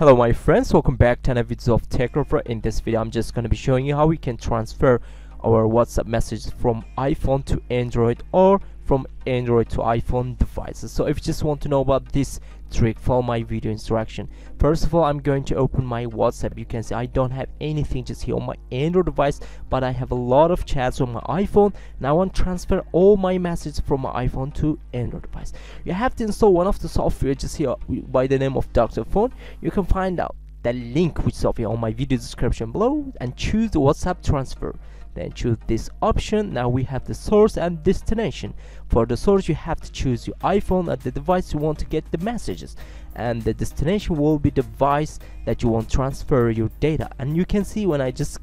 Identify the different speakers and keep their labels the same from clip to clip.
Speaker 1: Hello my friends, welcome back to another video of TechRover. In this video I'm just going to be showing you how we can transfer our WhatsApp messages from iPhone to Android or from Android to iPhone devices. So if you just want to know about this trick, follow my video instruction. First of all, I'm going to open my WhatsApp. You can see I don't have anything just here on my Android device, but I have a lot of chats on my iPhone. Now I want to transfer all my messages from my iPhone to Android device. You have to install one of the software just here by the name of Dr. Fone. You can find out the link which is on my video description below and choose the WhatsApp transfer then choose this option. Now we have the source and destination. For the source you have to choose your iphone at the device you want to get the messages. And the destination will be the device that you want to transfer your data. And you can see when i just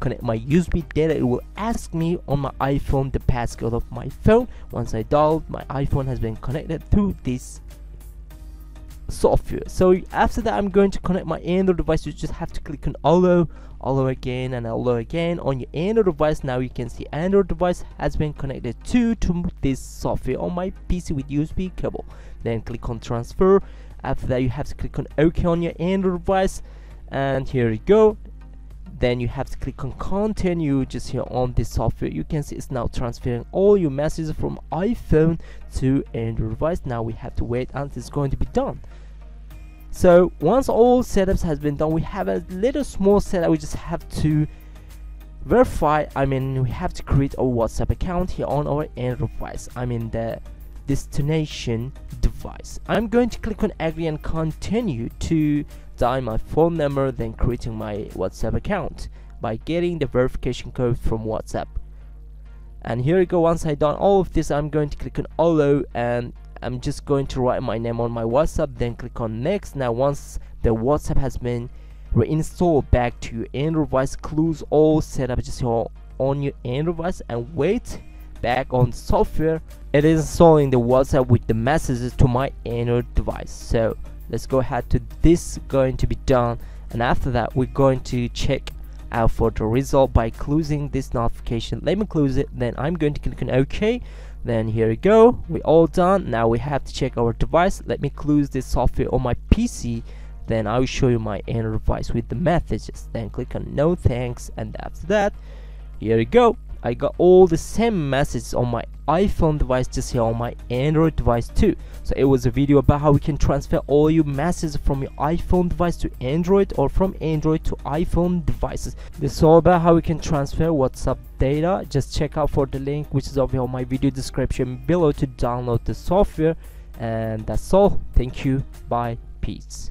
Speaker 1: connect my USB data it will ask me on my iPhone the passcode of my phone. Once I dial my iPhone has been connected to this software so after that i'm going to connect my android device. You just have to click on allow allow again and allow again on your android device. Now you can see android device has been connected to to this software on my pc with usb cable. Then click on transfer. After that you have to click on ok on your android device. And here you go. Then you have to click on continue. Just here on this software. You can see it's now transferring all your messages from iphone to android device. Now we have to wait until it's going to be done so once all setups has been done we have a little small setup. We just have to verify. I mean we have to create a whatsapp account here on our device i mean the destination device. I'm going to click on agree and continue to dial my phone number then creating my whatsapp account by getting the verification code from whatsapp. And here we go. Once i done all of this i'm going to click on allow and I'm just going to write my name on my WhatsApp then click on next. Now once the WhatsApp has been reinstalled back to your Android device close all setup just on your Android device and wait back on software. It is installing the WhatsApp with the messages to my Android device. So let's go ahead to this going to be done. And after that we're going to check out for the result by closing this notification. Let me close it then I'm going to click on OK. Then here we go. We're all done. Now we have to check our device. Let me close this software on my PC then I will show you my Android device with the messages. Then click on no thanks and after that here we go. I got all the same messages on my iPhone device to my Android device too. So it was a video about how we can transfer all your messages from your iPhone device to Android or from Android to iPhone devices. This is all about how we can transfer WhatsApp data. Just check out for the link which is over on my video description below to download the software. And that's all. Thank you. Bye. Peace.